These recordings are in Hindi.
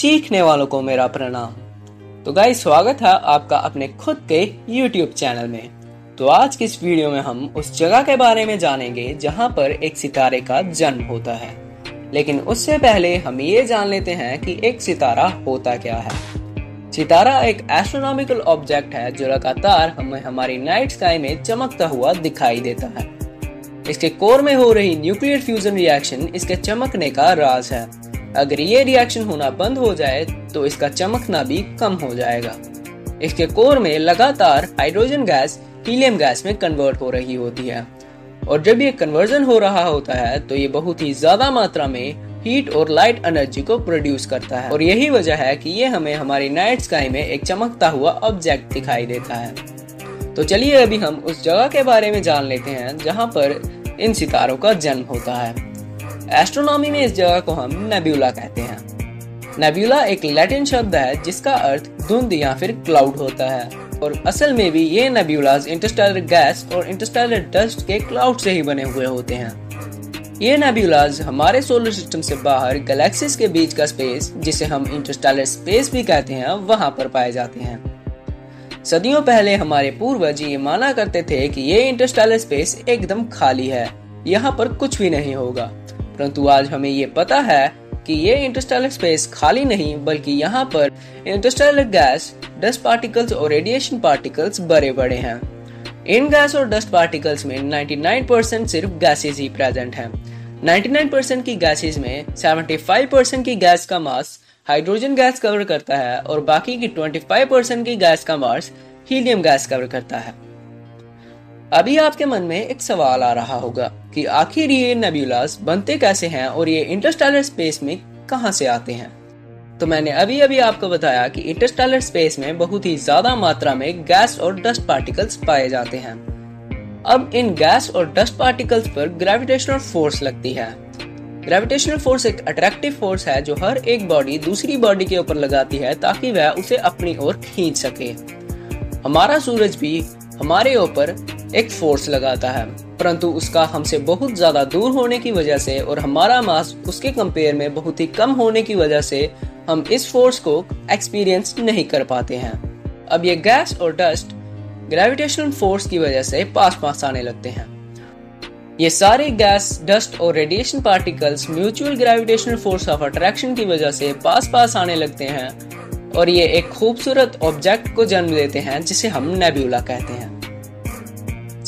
सीखने वालों को मेरा प्रणाम। तो गाइस, स्वागत है आपका अपने खुद के YouTube चैनल में। तो आज की इस वीडियो में हम उस जगह के बारे में जानेंगे जहाँ पर एक सितारे का जन्म होता है। लेकिन उससे पहले हम ये जान लेते हैं कि एक सितारा होता क्या है। सितारा एक एस्ट्रोनॉमिकल ऑब्जेक्ट है जो लगातार हमें हमारी नाइट स्काई में चमकता हुआ दिखाई देता है। इसके कोर में हो रही न्यूक्लियर फ्यूजन रिएक्शन इसके चमकने का राज है। अगर ये रिएक्शन होना बंद हो जाए तो इसका चमकना भी कम हो जाएगा। इसके कोर में लगातार हाइड्रोजन गैस हीलियम गैस में कन्वर्ट हो रही होती है। और जब ये कन्वर्जन हो रहा होता है तो ये बहुत ही ज़्यादा मात्रा में हीट और लाइट एनर्जी को प्रोड्यूस करता है। और यही वजह है कि ये हमें हमारी नाइट स्काई में एक चमकता हुआ ऑब्जेक्ट दिखाई देता है। तो चलिए अभी हम उस जगह के बारे में जान लेते हैं, जहाँ पर इन सितारों का जन्म होता है। एस्ट्रोनॉमी में इस जगह को हम नेब्यूला कहते हैं। नेब्यूला एक लैटिन शब्द है, जिसका अर्थ धुंध या फिर क्लाउड होता है। और असल में भी ये नेब्यूलाज इंटरस्टेलर गैस और इंटरस्टेलर डस्ट के क्लाउड से ही बने हुए होते हैं। ये नेब्यूलाज हमारे सोलर सिस्टम से बाहर गैलेक्सीज के बीच का स्पेस जिसे हम इंटरस्टेलर स्पेस भी कहते हैं, वहाँ पर पाए जाते हैं। सदियों पहले हमारे पूर्वज ये माना करते थे कि ये इंटरस्टेलर स्पेस एकदम खाली है। यहाँ पर कुछ भी नहीं होगा। परंतु आज हमें ये पता है कि ये इंटरस्टेलर स्पेस खाली नहीं, बल्कि यहाँ पर इंटरस्टेलर गैस डस्ट पार्टिकल्स और रेडिएशन पार्टिकल्स बड़े बड़े हैं। इन गैस और डस्ट पार्टिकल्स में 99 परसेंट सिर्फ़ गैसेज ही प्रेजेंट हैं। 99 परसेंट की गैसेज में 75 परसेंट की गैस का मास हाइड्रोजन गैस कवर करता है और बाकी की 25 परसेंट की गैस का मास हीलियम गैस कवर करता है। अभी आपके मन में एक सवाल आ रहा होगा कि आखिर ये नेब्यूलास बनते कैसे हैं और ये इंटरस्टेलर स्पेस में कहाँ से आते हैं? तो मैंने अभी अभी आपको बताया कि इंटरस्टेलर स्पेस में बहुत ही ज़्यादा मात्रा में गैस और डस्ट पार्टिकल्स पाए जाते हैं। अब इन गैस और डस्ट पार्टिकल्स पर ग्रेविटेशनल फोर्स लगती है। ग्रेविटेशनल फोर्स एक अट्रैक्टिव फोर्स है जो हर एक बॉडी दूसरी बॉडी के ऊपर लगाती है ताकि वह उसे अपनी ओर खींच सके। हमारा सूरज भी हमारे ऊपर एक फोर्स लगाता है, परंतु उसका हमसे बहुत ज़्यादा दूर होने की वजह से और हमारा मास उसके कंपेयर में बहुत ही कम होने की वजह से हम इस फोर्स को एक्सपीरियंस नहीं कर पाते हैं। अब ये गैस और डस्ट ग्रेविटेशनल फोर्स की वजह से पास पास आने लगते हैं। ये सारे गैस डस्ट और radiation particles mutual gravitational force of attraction की वजह से पास पास आने लगते हैं और ये एक खूबसूरत ऑब्जेक्ट को जन्म देते हैं, जिसे हम नेब्यूला कहते हैं।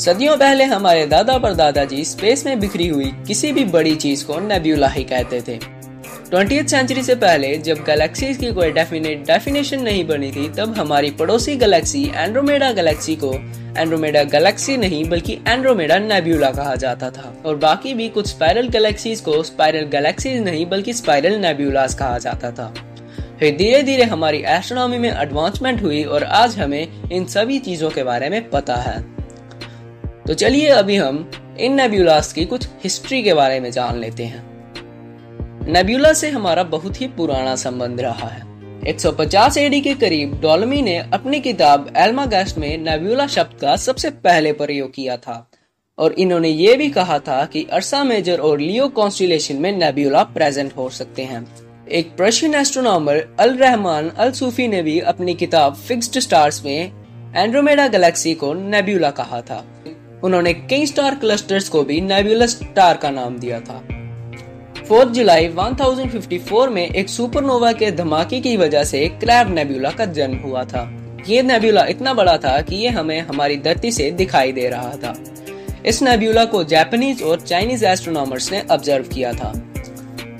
सदियों पहले हमारे दादा पर दादाजी स्पेस में बिखरी हुई किसी भी बड़ी चीज़ को नेब्यूला ही कहते थे। ट्वेंटी सेंचुरी से पहले जब गैलेक्सीज की कोई डेफिनेट डेफिनेशन नहीं बनी थी, तब हमारी पड़ोसी गैलेक्सी एंड्रोमेडा गैलेक्सी को एंड्रोमेडा गैलेक्सी नहीं, बल्कि एंड्रोमेडा नेब्यूला कहा जाता था। और बाकी भी कुछ स्पाइरल गैलेक्सीज को स्पाइरल गैलेक्सीज नहीं, बल्कि स्पाइरल नेब्यूलास कहा जाता था। फिर धीरे धीरे हमारी एस्ट्रोनॉमी में एडवांसमेंट हुई और आज हमें इन सभी चीज़ों के बारे में पता है। तो चलिए अभी हम इन नेब्यूलास की कुछ हिस्ट्री के बारे में जान लेते हैं। नेब्यूला से हमारा बहुत ही पुराना संबंध रहा है। 150 एडी के करीब डोलमी ने अपनी किताब एल्मागस्ट में नेब्यूला शब्द का सबसे पहले प्रयोग किया था। और इन्होंने ये भी कहा था कि अर्सा मेजर और लियो कॉन्स्टिलेशन में नेब्यूला प्रेजेंट हो सकते हैं। एक Persian astronomer Al Rahman Al Sufi ने भी अपनी किताब फिक्स्ड स्टार्स में एंड्रोमेडा गैलेक्सी को नेब्यूला कहा था। उन्होंने कई स्टार क्लस्टर्स को भी नेब्यूला स्टार का नाम दिया था। 4 जुलाई 1054 में एक सुपरनोवा के धमाके की वजह से क्रैब नेब्यूला का जन्म हुआ था। ये नेब्यूला इतना बड़ा था कि ये हमें हमारी धरती से दिखाई दे रहा था। इस नेब्यूला को जापानीज और चाइनीज़ एस्ट्रोनॉमर्स ने ऑब्ज़र्व किया था।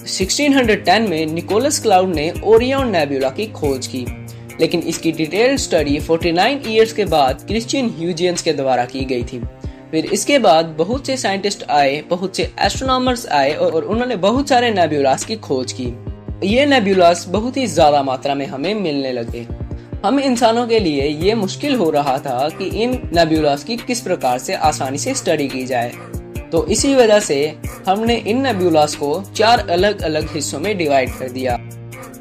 1610 में निकोलस क्लाउड ने ओरियन नेबुला की खोज की, लेकिन इसकी डिटेल स्टडी 49 इयर्स के बाद क्रिश्चियन ह्यूजियंस के द्वारा की गई थी। फिर इसके बाद बहुत से साइंटिस्ट आए बहुत से एस्ट्रोनॉमर्स आए और, उन्होंने बहुत सारे नेबुलास की खोज की। ये नेबुलास बहुत ही ज़्यादा मात्रा में हमें मिलने लगे। हम इंसानों के लिए ये मुश्किल हो रहा था कि इन नेबुलास की किस प्रकार से आसानी से स्टडी की जाए। तो इसी वजह से हमने इन नेब्यूलास को चार अलग अलग हिस्सों में डिवाइड कर दिया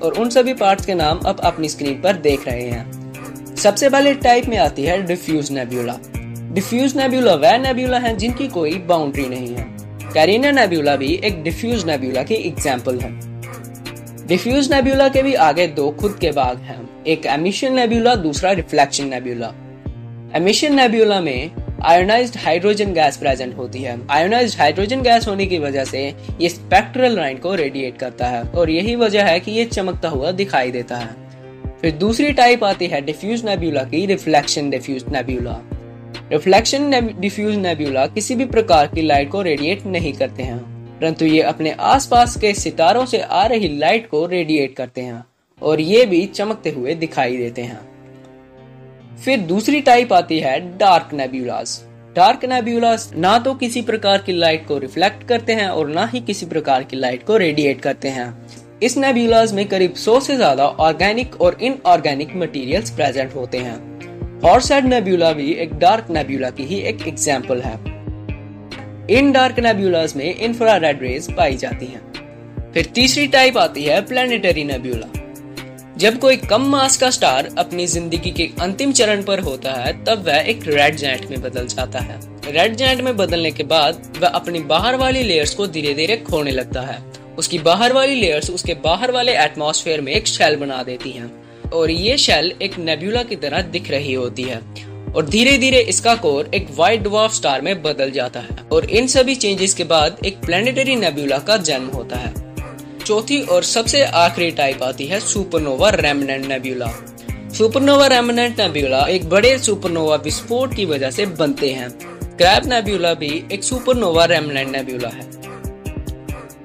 और उन सभी पार्ट्स के नाम अब अपनी स्क्रीन पर देख रहे हैं। सबसे पहले टाइप में आती है डिफ्यूज नेब्यूला डिफ्यूज नेब्यूला वह नेब्यूला है जिनकी कोई बाउंड्री नहीं है। कैरिना नेब्यूला भी एक डिफ्यूज नेब्यूला की एग्ज़ाम्पल है। डिफ्यूज नेब्यूला के भी आगे दो खुद के भाग हैं। एक एमिशन नेब्यूला दूसरा रिफ्लेक्शन नेब्यूला एमिशन नेब्यूला में आयोनाइज्ड हाइड्रोजन गैस प्रेजेंट होती है। आयोनाइज्ड हाइड्रोजन गैस होने की वजह से ये स्पेक्ट्रल लाइन को रेडिएट करता है और यही वजह है कि ये चमकता हुआ दिखाई देता है। फिर दूसरी टाइप आती है डिफ्यूज नेब्यूला की reflection diffuse nebula reflection diffuse nebula किसी भी प्रकार की लाइट को रेडिएट नहीं करते हैं। परंतु ये अपने आसपास के सितारों से आ रही लाइट को रेडिएट करते हैं और ये भी चमकते हुए दिखाई देते हैं। फिर दूसरी टाइप आती है डार्क नेब्यूलास डार्क नेब्यूलास ना तो किसी प्रकार की लाइट को रिफ्लेक्ट करते हैं और ना ही किसी प्रकार की लाइट को रेडिएट करते हैं। इस नेब्यूलास में करीब 100 से ज़्यादा ऑर्गेनिक और इनऑर्गेनिक मटेरियल्स प्रेजेंट होते हैं। हॉर्सेड नेब्यूला भी, एक डार्क नेब्यूला की ही एक एग्ज़ाम्पल है। इन डार्क नेब्यूलास में इंफ्रारेड रेज पाई जाती हैं। फिर तीसरी टाइप आती है प्लानिटरी नेब्यूला जब कोई कम मास का स्टार अपनी ज़िंदगी के अंतिम चरण पर होता है, तब वह एक रेड जैंट में बदल जाता है। रेड जैंट में बदलने के बाद वह अपनी बाहर वाली लेयर्स को धीरे धीरे खोने लगता है। उसकी बाहर वाली लेयर्स उसके बाहर वाले एटमॉस्फेयर में एक शेल बना देती हैं। और ये शेल एक नेब्यूला की तरह दिख रही होती है। और धीरे धीरे इसका कोर एक व्हाइट ड्वार्फ स्टार में बदल जाता है। और इन सभी चेंजेस के बाद एक प्लेनेटरी नेब्यूला का जन्म होता है। चौथी और सबसे आखिरी टाइप आती है supernova remnant nebula supernova remnant nebula एक बड़े सुपरनोवा विस्फोट की वजह से बनते हैं। क्रैब नेब्यूला भी एक सुपरनोवा रेमनेंट नेब्यूला है।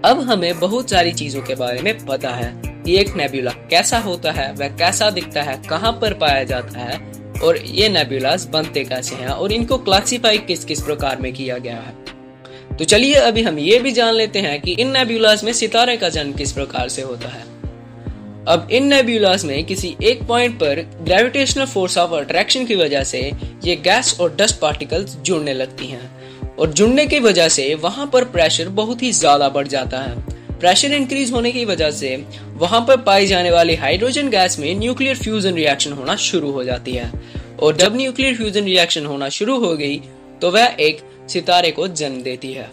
अब हमें बहुत सारी चीज़ों के बारे में पता है। एक नेब्यूला कैसा होता है, वह कैसा दिखता है, कहाँ पर पाया जाता है, और ये नेबुलास बनते कैसे हैं, और इनको क्लासिफाई किस किस प्रकार में किया गया है। तो चलिए अभी हम ये भी जान लेते हैं कि इन नेबुलास में सितारे का जन्म किस प्रकार से होता है। अब इन नेबुलास में किसी एक पॉइंट पर ग्रेविटेशनल फोर्स ऑफ़ अट्रैक्शन की वजह से ये गैस और डस्ट पार्टिकल्स जुड़ने लगती हैं, और जुड़ने की वजह से वहाँ पर प्रेशर बहुत ही ज़्यादा बढ़ जाता है। प्रेशर इंक्रीज होने की वजह से वहाँ पर पाई जाने वाली हाइड्रोजन गैस में न्यूक्लियर फ्यूजन रिएक्शन होना शुरू हो जाती है। और जब न्यूक्लियर फ्यूजन रिएक्शन होना शुरू हो गई तो वह एक सितारे को जन्म देती है।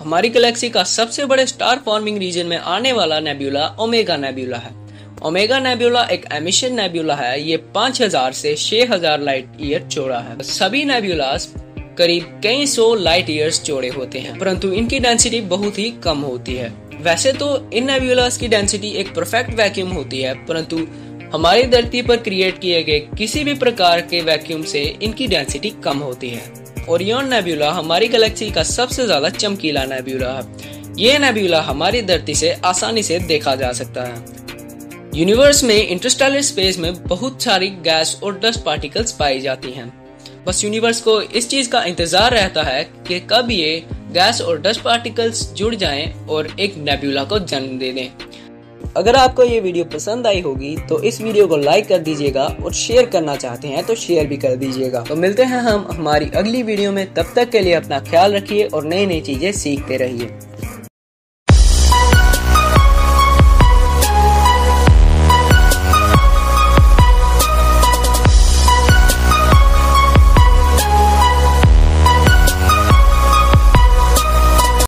हमारी गैलेक्सी का सबसे बड़े स्टार फॉर्मिंग रीजन में आने वाला नेब्यूला ओमेगा नेब्यूला है। ओमेगा नेब्यूला एक एमिशन नेब्यूला है, ये 5000 से 6000 लाइट ईयर चौड़ा है। सभी नेब्यूलास करीब कई सौ लाइट ईयर्स चौड़े होते हैं, परंतु इनकी डेंसिटी बहुत ही कम होती है। वैसे तो इन नेबुलास की डेंसिटी एक परफेक्ट वैक्यूम होती है, परंतु हमारी धरती पर क्रिएट किए गए किसी भी प्रकार के वैक्यूम से इनकी डेंसिटी कम होती है। ओरियन नेबुला हमारी गैलेक्सी का सबसे ज़्यादा चमकीला नेबुला है। ये नेबुला हमारी धरती से आसानी से देखा जा सकता है। यूनिवर्स में इंटरस्टेलर स्पेस में बहुत सारी गैस और डस्ट पार्टिकल्स पाई जाती हैं। बस यूनिवर्स को इस चीज़ का इंतज़ार रहता है कि कब ये गैस और डस्ट पार्टिकल्स जुड़ जाएँ और एक नेब्यूला को जन्म दे दें। अगर आपको ये वीडियो पसंद आई होगी तो इस वीडियो को लाइक कर दीजिएगा और शेयर करना चाहते हैं तो शेयर भी कर दीजिएगा। तो मिलते हैं हम हमारी अगली वीडियो में, तब तक के लिए अपना ख्याल रखिए और नई नई चीज़ें सीखते रहिए।